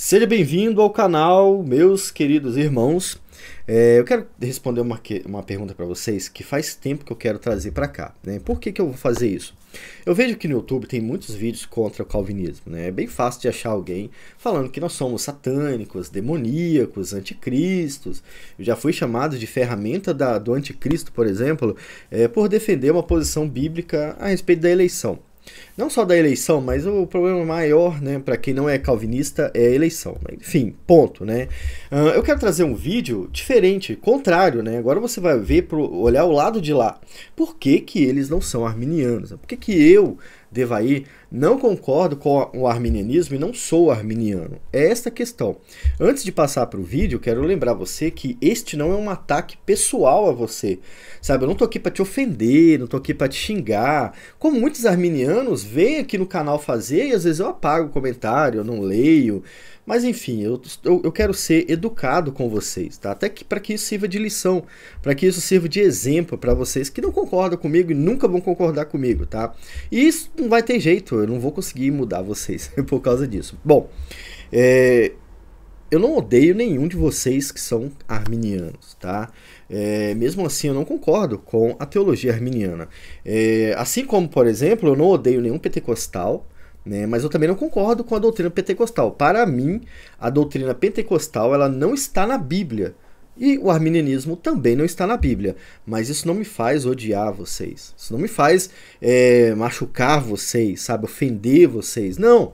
Seja bem-vindo ao canal, meus queridos irmãos. É, eu quero responder uma, uma pergunta para vocês que faz tempo que eu quero trazer para cá. Né? Por que, que eu vou fazer isso? Eu vejo que no YouTube tem muitos vídeos contra o calvinismo. Né? É bem fácil de achar alguém falando que nós somos satânicos, demoníacos, anticristos. Eu já fui chamado de ferramenta da, do anticristo, por exemplo, é, por defender uma posição bíblica a respeito da eleição. Não só da eleição, mas o problema maior, né, para quem não é calvinista, é a eleição. Enfim, ponto, né? Uh, eu quero trazer um vídeo diferente, contrário, né? Agora você vai ver, pro, olhar o lado de lá. Por que, que eles não são arminianos? Por que, que eu Devaí, não concordo com o arminianismo e não sou arminiano. É esta a questão. Antes de passar para o vídeo, quero lembrar você que este não é um ataque pessoal a você. Sabe, eu não tô aqui para te ofender, não tô aqui para te xingar. Como muitos arminianos vêm aqui no canal fazer e às vezes eu apago o comentário, eu não leio. Mas enfim, eu, eu, eu quero ser educado com vocês, tá? Até que para que isso sirva de lição, para que isso sirva de exemplo para vocês que não concordam comigo e nunca vão concordar comigo, tá? E isso não vai ter jeito, eu não vou conseguir mudar vocês por causa disso. Bom, é, eu não odeio nenhum de vocês que são arminianos, tá? É, mesmo assim, eu não concordo com a teologia arminiana. É, assim como, por exemplo, eu não odeio nenhum pentecostal, né? Mas eu também não concordo com a doutrina pentecostal. Para mim, a doutrina pentecostal ela não está na Bíblia. E o arminianismo também não está na Bíblia. Mas isso não me faz odiar vocês. Isso não me faz é, machucar vocês, sabe? Ofender vocês. Não.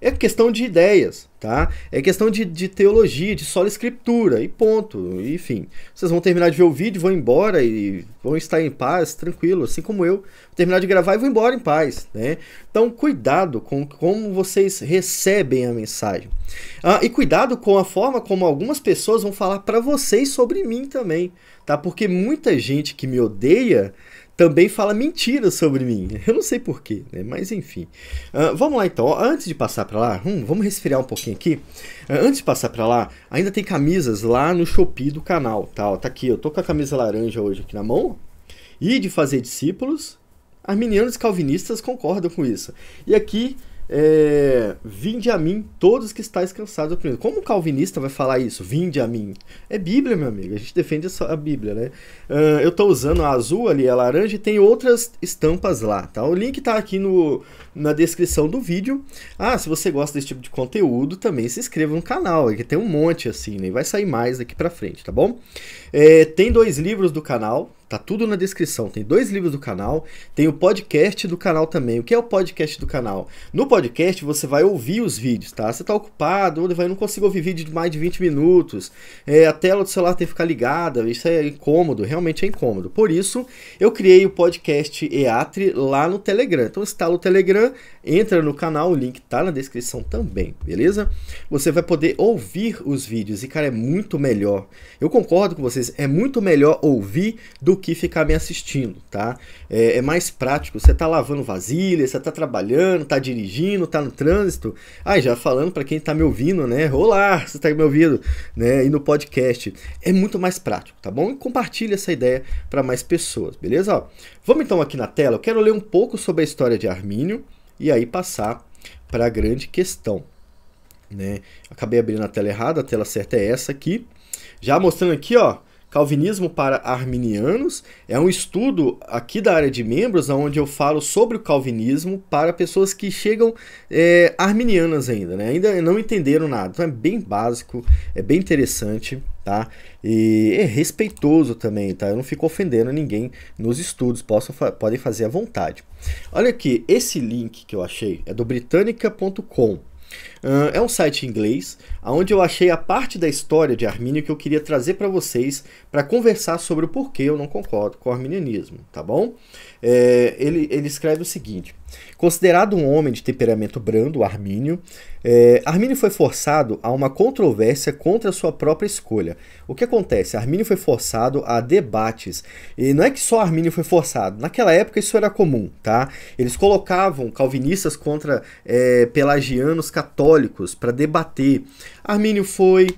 É questão de ideias, tá? É questão de, de teologia, de sola escritura e ponto. Enfim, vocês vão terminar de ver o vídeo, vão embora e vão estar em paz, tranquilo, assim como eu. Vou terminar de gravar e vou embora em paz, né? Então, cuidado com como vocês recebem a mensagem. Ah, e cuidado com a forma como algumas pessoas vão falar para vocês sobre mim também, tá? Porque muita gente que me odeia também fala mentiras sobre mim. Eu não sei porquê, né? mas enfim. Uh, vamos lá então. Antes de passar para lá, hum, vamos resfriar um pouquinho aqui. Uh, antes de passar para lá, ainda tem camisas lá no Shopee do canal. Tá, ó, tá aqui, eu tô com a camisa laranja hoje aqui na mão. E de fazer discípulos, arminianos calvinistas concordam com isso. E aqui é, vinde a mim todos que estáis cansados oprimidos. Como um calvinista vai falar isso? Vinde a mim. É Bíblia, meu amigo. A gente defende a Bíblia, né? Uh, eu estou usando a azul ali, a laranja, e tem outras estampas lá, tá? O link está aqui no, na descrição do vídeo. Ah, se você gosta desse tipo de conteúdo, também se inscreva no canal, que tem um monte assim, né? Vai sair mais daqui para frente, tá bom? É, tem dois livros do canal, Tá tudo na descrição. Tem dois livros do canal, tem o podcast do canal também. O que é o podcast do canal? No podcast você vai ouvir os vídeos, tá? Você tá ocupado, vai não consigo ouvir vídeo de mais de 20 minutos. É, a tela do celular tem que ficar ligada, isso é incômodo, realmente é incômodo. Por isso, eu criei o podcast EATRE lá no Telegram. Então instala o Telegram, entra no canal, o link tá na descrição também, beleza? Você vai poder ouvir os vídeos e cara, é muito melhor. Eu concordo com vocês, é muito melhor ouvir do que ficar me assistindo, tá? É, é mais prático. Você tá lavando vasilha, você tá trabalhando, tá dirigindo, tá no trânsito. Ah, já falando para quem tá me ouvindo, né? Olá, você tá me ouvindo, né? E no podcast. É muito mais prático, tá bom? E compartilhe essa ideia para mais pessoas, beleza? Ó, vamos então aqui na tela. Eu quero ler um pouco sobre a história de Armínio e aí passar para a grande questão. Né? Acabei abrindo a tela errada, a tela certa é essa aqui. Já mostrando aqui, ó, Calvinismo para Arminianos é um estudo aqui da área de membros, onde eu falo sobre o calvinismo para pessoas que chegam é, arminianas ainda, né? ainda não entenderam nada. Então é bem básico, é bem interessante, tá? E é respeitoso também, tá? Eu não fico ofendendo ninguém nos estudos, possam, podem fazer à vontade. Olha aqui, esse link que eu achei é do britannica.com. É um site inglês, onde eu achei a parte da história de Armínio que eu queria trazer para vocês para conversar sobre o porquê eu não concordo com o arminianismo, tá bom? É, ele, ele escreve o seguinte: Considerado um homem de temperamento brando, Armínio, é, Armínio foi forçado a uma controvérsia contra sua própria escolha. O que acontece? Armínio foi forçado a debates. E não é que só Armínio foi forçado. Naquela época isso era comum, tá? Eles colocavam calvinistas contra é, pelagianos católicos católicos para debater. Armínio foi,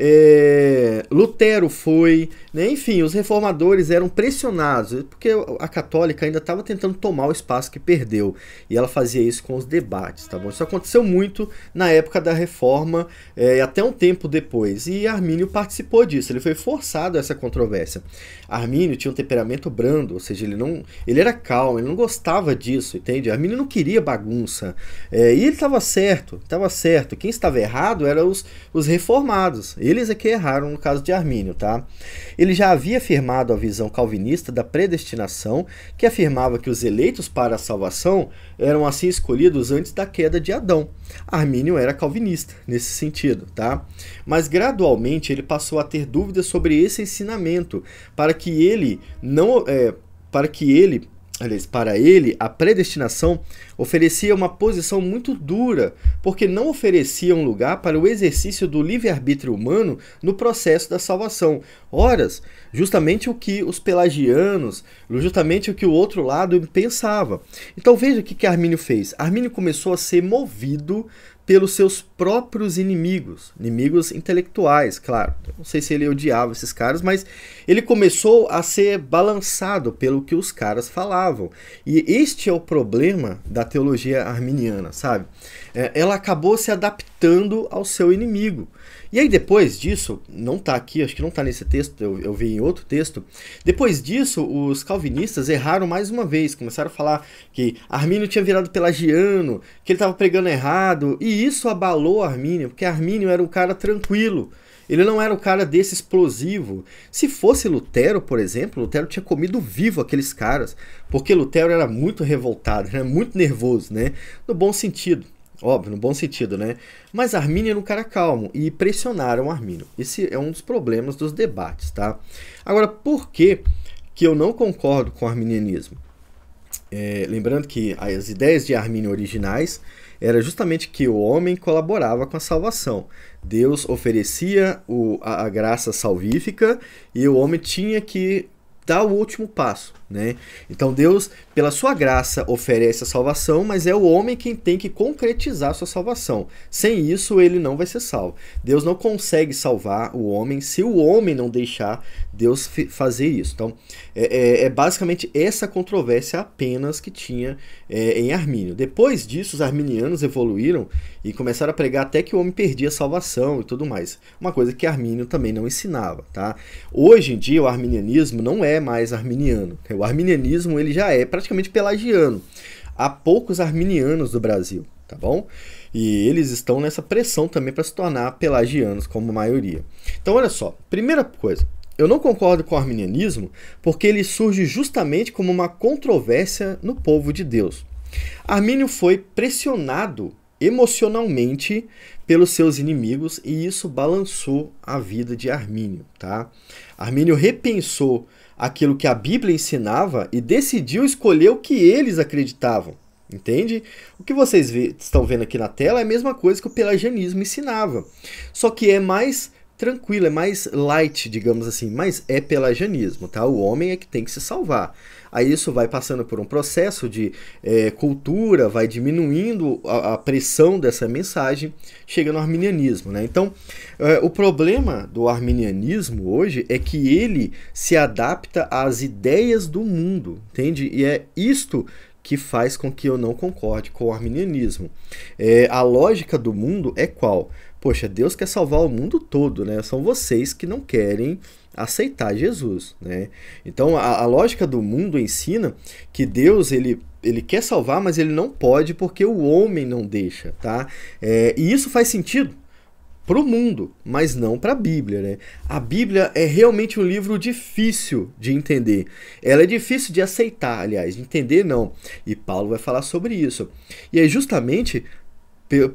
é, Lutero foi, né? enfim, os reformadores eram pressionados, porque a católica ainda estava tentando tomar o espaço que perdeu, e ela fazia isso com os debates, tá bom? Isso aconteceu muito na época da reforma, é, até um tempo depois, e Armínio participou disso, ele foi forçado a essa controvérsia. Armínio tinha um temperamento brando, ou seja, ele não, ele era calmo, ele não gostava disso, entende? Armínio não queria bagunça, é, e ele estava certo, estava certo, quem estava errado eram os, os reformados, eles é que erraram no caso de Armínio, tá? Ele já havia afirmado a visão calvinista da predestinação, que afirmava que os eleitos para a salvação eram assim escolhidos antes da queda de Adão. Armínio era calvinista nesse sentido, tá? Mas gradualmente ele passou a ter dúvidas sobre esse ensinamento, para que ele não é, para que ele aliás, para ele, a predestinação oferecia uma posição muito dura, porque não oferecia um lugar para o exercício do livre-arbítrio humano no processo da salvação. Horas, justamente o que os pelagianos, justamente o que o outro lado pensava. Então veja o que, que Armínio fez. Armínio começou a ser movido pelos seus próprios inimigos, inimigos intelectuais, claro. Não sei se ele odiava esses caras, mas ele começou a ser balançado pelo que os caras falavam. E este é o problema da teologia arminiana, sabe? É, ela acabou se adaptando ao seu inimigo. E aí depois disso, não está aqui, acho que não está nesse texto, eu, eu vi em outro texto. Depois disso, os calvinistas erraram mais uma vez, começaram a falar que Armínio tinha virado pelagiano, que ele estava pregando errado, e isso abalou Armínio, porque Armínio era um cara tranquilo. Ele não era um cara desse explosivo. Se fosse Lutero, por exemplo, Lutero tinha comido vivo aqueles caras, porque Lutero era muito revoltado, era muito nervoso, né? No bom sentido. Óbvio, no bom sentido, né? Mas Armínio era um cara calmo e pressionaram Armínio. Esse é um dos problemas dos debates, tá? Agora, por que, que eu não concordo com o arminianismo? É, lembrando que as ideias de Armínio originais era justamente que o homem colaborava com a salvação. Deus oferecia o, a, a graça salvífica e o homem tinha que dar o último passo, né? Então Deus, pela sua graça, oferece a salvação, mas é o homem quem tem que concretizar a sua salvação. Sem isso, ele não vai ser salvo. Deus não consegue salvar o homem se o homem não deixar Deus fazer isso. Então, é, é, é basicamente essa controvérsia apenas que tinha é, em Armínio. Depois disso, os arminianos evoluíram e começaram a pregar até que o homem perdia a salvação e tudo mais. Uma coisa que Armínio também não ensinava, tá? Hoje em dia, o arminianismo não é mais arminiano. O arminianismo ele já é praticamente pelagiano. Há poucos arminianos do Brasil, tá bom? E eles estão nessa pressão também para se tornar pelagianos como maioria. Então, olha só, primeira coisa, eu não concordo com o arminianismo porque ele surge justamente como uma controvérsia no povo de Deus. Armínio foi pressionado emocionalmente pelos seus inimigos e isso balançou a vida de Armínio, tá? Armínio repensou aquilo que a Bíblia ensinava e decidiu escolher o que eles acreditavam. Entende? O que vocês estão vendo aqui na tela é a mesma coisa que o pelagianismo ensinava. Só que é mais tranquilo, é mais light, digamos assim, mas é pelagianismo, tá? O homem é que tem que se salvar. Aí isso vai passando por um processo de é, cultura, vai diminuindo a, a, pressão dessa mensagem, chega no arminianismo, né? Então, é, o problema do arminianismo hoje é que ele se adapta às ideias do mundo, entende? E é isto que faz com que eu não concorde com o arminianismo. É, a lógica do mundo é qual? Poxa, Deus quer salvar o mundo todo, né? São vocês que não querem aceitar Jesus, né? Então a, a lógica do mundo ensina que Deus ele ele quer salvar, mas ele não pode porque o homem não deixa, tá? É, e isso faz sentido para o mundo, mas não para a Bíblia, né? A Bíblia é realmente um livro difícil de entender. Ela é difícil de aceitar, aliás, de entender não. E Paulo vai falar sobre isso. E é justamente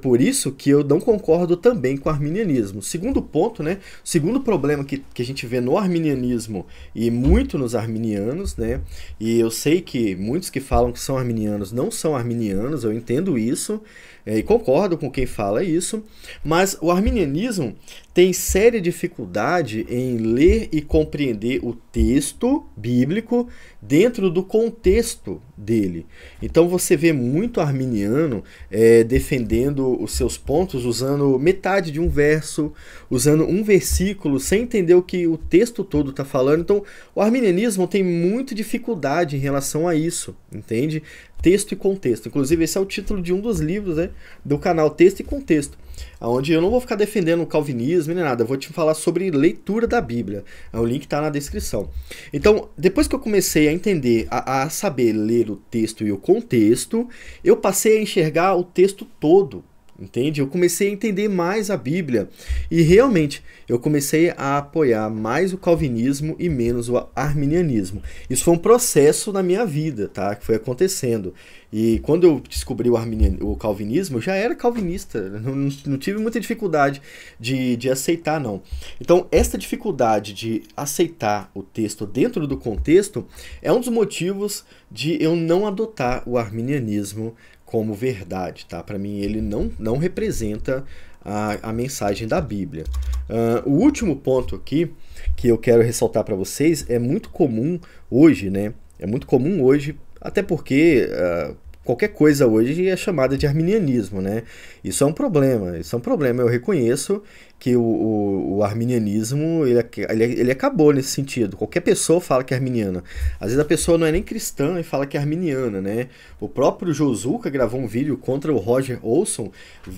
por isso que eu não concordo também com o arminianismo. Segundo ponto, né? Segundo problema que, que a gente vê no arminianismo e muito nos arminianos, né? E eu sei que muitos que falam que são arminianos não são arminianos, eu entendo isso. É, e concordo com quem fala isso, mas o arminianismo tem séria dificuldade em ler e compreender o texto bíblico dentro do contexto dele. Então você vê muito arminiano é, defendendo os seus pontos usando metade de um verso, usando um versículo, sem entender o que o texto todo está falando. Então o arminianismo tem muita dificuldade em relação a isso, entende? Texto e contexto. Inclusive, esse é o título de um dos livros né, do canal Texto e Contexto onde eu não vou ficar defendendo o calvinismo nem nada, eu vou te falar sobre leitura da Bíblia. O link está na descrição. Então, depois que eu comecei a entender, a, a saber ler o texto e o contexto, eu passei a enxergar o texto todo. Entende? Eu comecei a entender mais a Bíblia e realmente eu comecei a apoiar mais o calvinismo e menos o arminianismo. Isso foi um processo na minha vida, tá? Que foi acontecendo. E quando eu descobri o, o calvinismo, eu já era calvinista, não, não tive muita dificuldade de, de aceitar, não. Então, essa dificuldade de aceitar o texto dentro do contexto é um dos motivos de eu não adotar o arminianismo como verdade, tá? Para mim, ele não, não representa a, a mensagem da Bíblia. Uh, o último ponto aqui que eu quero ressaltar para vocês é muito comum hoje, né? É muito comum hoje, até porque uh, qualquer coisa hoje é chamada de arminianismo, né? Isso é um problema, isso é um problema. Eu reconheço que o, o, o arminianismo ele, ele, ele, acabou nesse sentido. Qualquer pessoa fala que é arminiana. Às vezes a pessoa não é nem cristã e fala que é arminiana, né? O próprio Josuka gravou um vídeo contra o Roger Olson,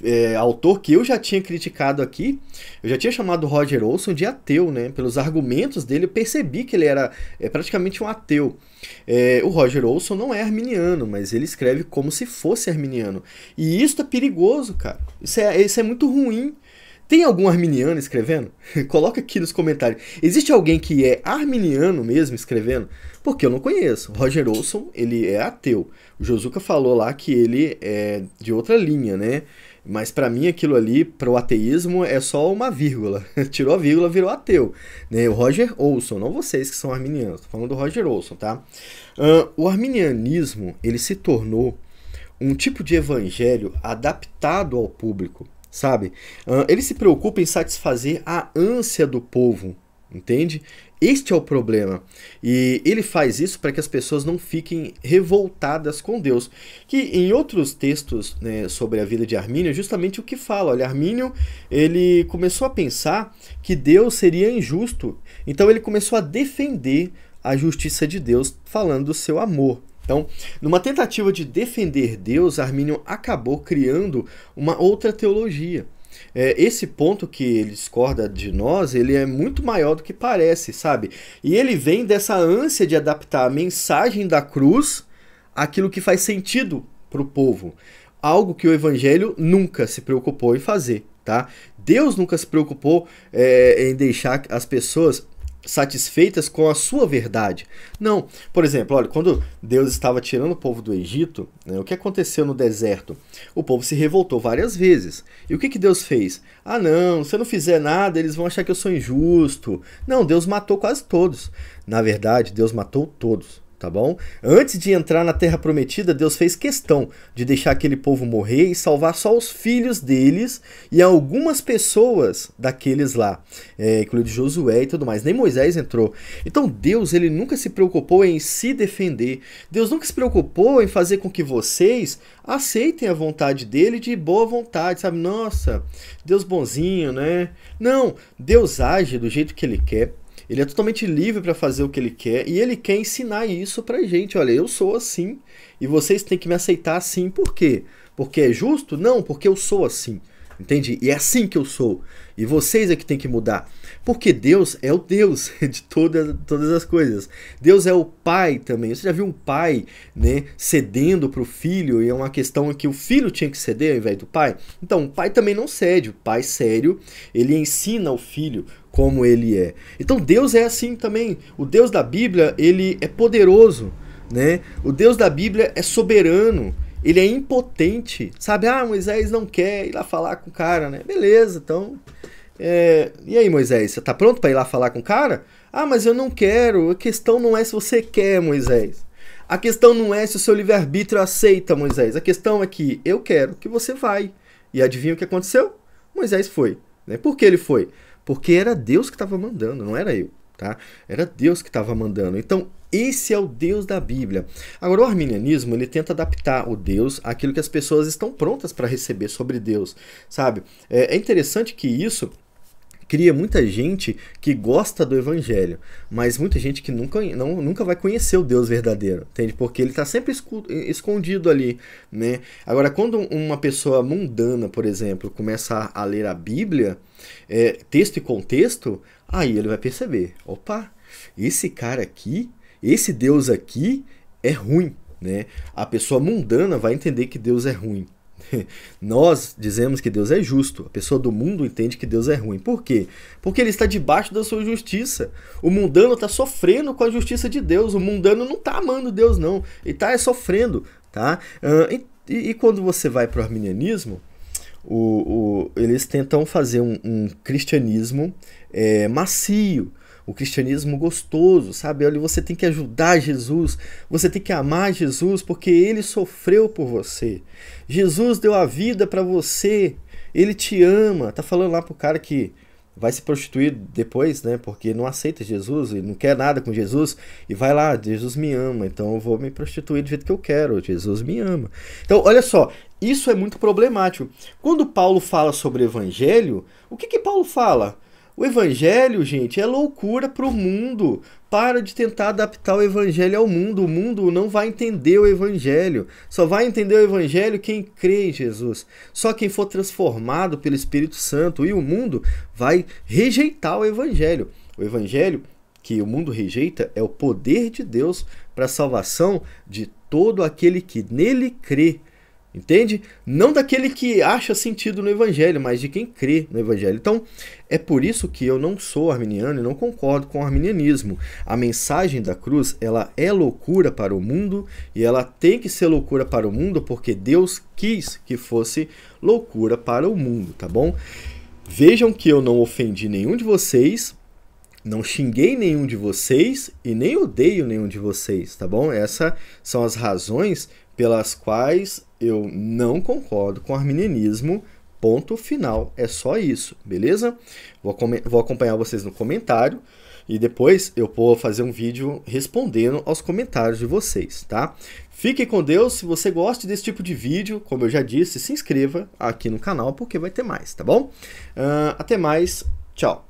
é, autor que eu já tinha criticado aqui. Eu já tinha chamado o Roger Olson de ateu, né? Pelos argumentos dele, eu percebi que ele era é, praticamente um ateu. É, o Roger Olson não é arminiano, mas ele escreve como se fosse arminiano. E isso é perigoso, cara. Isso é, isso é muito ruim. Tem algum arminiano escrevendo? Coloca aqui nos comentários. Existe alguém que é arminiano mesmo escrevendo? Porque eu não conheço. Roger Olson, ele é ateu. O Josuka falou lá que ele é de outra linha, né? Mas para mim aquilo ali, para o ateísmo, é só uma vírgula. Tirou a vírgula, virou ateu. Né? O Roger Olson, não vocês que são arminianos. Tô falando do Roger Olson, tá? Uh, o arminianismo, ele se tornou um tipo de evangelho adaptado ao público sabe? Ele se preocupa em satisfazer a ânsia do povo, entende? Este é o problema. E ele faz isso para que as pessoas não fiquem revoltadas com Deus. Que em outros textos né, sobre a vida de Armínio, é justamente o que fala. Olha, Armínio ele começou a pensar que Deus seria injusto. Então ele começou a defender a justiça de Deus, falando do seu amor. Então, numa tentativa de defender Deus, Armínio acabou criando uma outra teologia. É, esse ponto que ele discorda de nós, ele é muito maior do que parece, sabe? E ele vem dessa ânsia de adaptar a mensagem da cruz àquilo que faz sentido para o povo. Algo que o evangelho nunca se preocupou em fazer, tá? Deus nunca se preocupou é, em deixar as pessoas satisfeitas com a sua verdade. Não, por exemplo, olha, quando Deus estava tirando o povo do Egito, né, o que aconteceu no deserto? O povo se revoltou várias vezes. E o que, que Deus fez? Ah, não, se eu não fizer nada, eles vão achar que eu sou injusto. Não, Deus matou quase todos. Na verdade, Deus matou todos tá bom? Antes de entrar na terra prometida, Deus fez questão de deixar aquele povo morrer e salvar só os filhos deles e algumas pessoas daqueles lá, é, incluindo Josué e tudo mais. Nem Moisés entrou. Então Deus ele nunca se preocupou em se defender. Deus nunca se preocupou em fazer com que vocês aceitem a vontade dele de boa vontade, sabe? Nossa, Deus bonzinho, né? Não, Deus age do jeito que ele quer. Ele é totalmente livre para fazer o que ele quer e ele quer ensinar isso pra gente. Olha, eu sou assim e vocês têm que me aceitar assim. Por quê? Porque é justo? Não, porque eu sou assim. Entende? E é assim que eu sou. E vocês é que tem que mudar. Porque Deus é o Deus de toda, todas as coisas. Deus é o Pai também. Você já viu um pai né, cedendo para o filho? E é uma questão que o filho tinha que ceder ao invés do pai? Então, o pai também não cede. O pai sério, ele ensina ao filho como ele é. Então Deus é assim também. O Deus da Bíblia, ele é poderoso, né? O Deus da Bíblia é soberano. Ele é impotente, sabe? Ah, Moisés não quer ir lá falar com o cara, né? Beleza, então. É... E aí, Moisés, você tá pronto para ir lá falar com o cara? Ah, mas eu não quero. A questão não é se você quer, Moisés. A questão não é se o seu livre-arbítrio aceita, Moisés. A questão é que eu quero que você vai. E adivinha o que aconteceu? Moisés foi. Né? Por que ele foi? Porque era Deus que estava mandando, não era eu. Tá? Era Deus que estava mandando. Então, esse é o Deus da Bíblia. Agora, o arminianismo ele tenta adaptar o Deus àquilo que as pessoas estão prontas para receber sobre Deus, sabe? É, é interessante que isso cria muita gente que gosta do evangelho, mas muita gente que nunca, não, nunca vai conhecer o Deus verdadeiro, entende? Porque ele está sempre escondido ali, né? Agora, quando uma pessoa mundana, por exemplo, começa a ler a Bíblia, é, texto e contexto, aí ele vai perceber, opa, esse cara aqui, esse Deus aqui é ruim, né? A pessoa mundana vai entender que Deus é ruim. Nós dizemos que Deus é justo. A pessoa do mundo entende que Deus é ruim. Por quê? Porque ele está debaixo da sua justiça. O mundano está sofrendo com a justiça de Deus. O mundano não está amando Deus, não. Ele está é, sofrendo. Tá? E, e, quando você vai para o arminianismo, o, o, eles tentam fazer um, um cristianismo é, macio o cristianismo gostoso, sabe? Olha, você tem que ajudar Jesus, você tem que amar Jesus porque ele sofreu por você. Jesus deu a vida para você, ele te ama. Tá falando lá pro cara que vai se prostituir depois, né? Porque não aceita Jesus e não quer nada com Jesus e vai lá, Jesus me ama, então eu vou me prostituir do jeito que eu quero. Jesus me ama. Então, olha só, isso é muito problemático. Quando Paulo fala sobre evangelho, o que que Paulo fala? O evangelho, gente, é loucura para o mundo. Para de tentar adaptar o evangelho ao mundo. O mundo não vai entender o evangelho. Só vai entender o evangelho quem crê em Jesus. Só quem for transformado pelo Espírito Santo. E o mundo vai rejeitar o evangelho. O evangelho que o mundo rejeita é o poder de Deus para a salvação de todo aquele que nele crê. Entende? Não daquele que acha sentido no evangelho, mas de quem crê no evangelho. Então, é por isso que eu não sou arminiano e não concordo com o arminianismo. A mensagem da cruz, ela é loucura para o mundo e ela tem que ser loucura para o mundo porque Deus quis que fosse loucura para o mundo, tá bom? Vejam que eu não ofendi nenhum de vocês, não xinguei nenhum de vocês e nem odeio nenhum de vocês, tá bom? Essas são as razões pelas quais eu não concordo com arminianismo. Ponto final. É só isso, beleza? Vou, vou acompanhar vocês no comentário e depois eu vou fazer um vídeo respondendo aos comentários de vocês, tá? Fique com Deus. Se você gosta desse tipo de vídeo, como eu já disse, se inscreva aqui no canal porque vai ter mais, tá bom? Uh, até mais. Tchau.